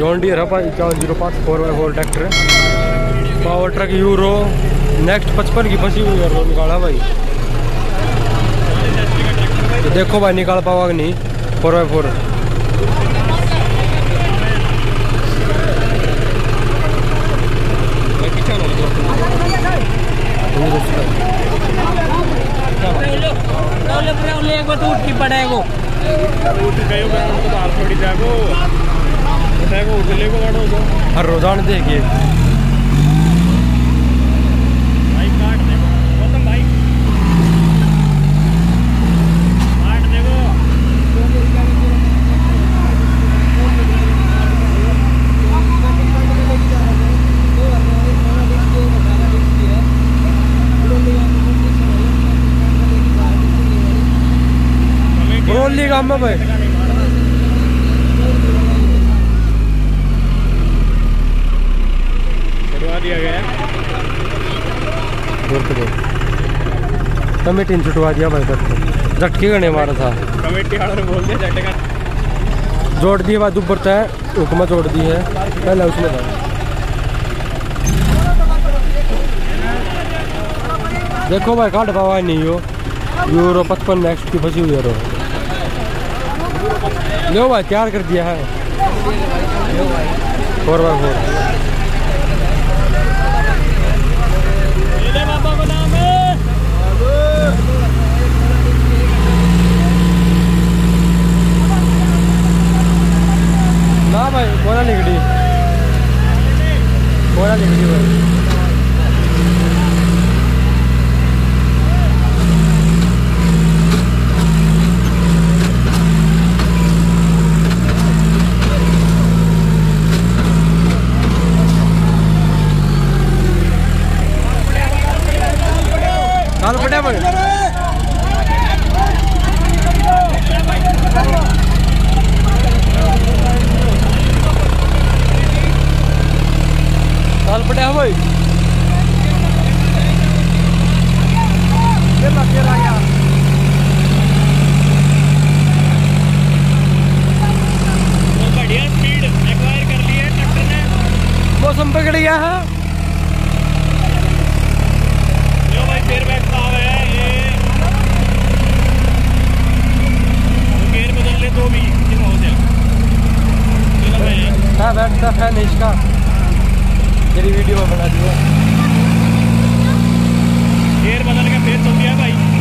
John Deere है भाई इक्यावन ज़ीरो पाँच four by four tractor power truck euro next पचपन की फंसी हुई है निकाला भाई। तो देखो भाई निकाल पाओगे नहीं? फोर बाई फोर पड़ेगा हर रोज़ाना देखिए। ब्रोली काम भाई दिया गया दूर पे देख कमेटी ने छुटवा दिया भाई तक तो झटके गने मारा था कमेटी वालों ने बोल दिया झटका जोड़ दिए बाद ऊपर तय हुकमा जोड़ दी है पहले उसने था देखो भाई काट पावा नहीं हो यूरो पचपन नेक्स्ट की फंसी हुई है रो लो भाई तैयार कर दिया है फोर बाय फोर बाबा को नाम है ना बोला निकली बोला निकली भाई। काल पड़े। काल पड़े हैं भाई। केला केला यार। तो बढ़िया स्पीड एक्वायर कर ली है ट्रैक्टर ने। मौसम पकड़ गया है। जो भाई फिर बैठ साहब है ये। तो गेयर बदल ले तो भी हो जाए चलो बैठता है नहीं तेरी वीडियो में बना दिया। गेयर बदल के फिर चल दिया भाई।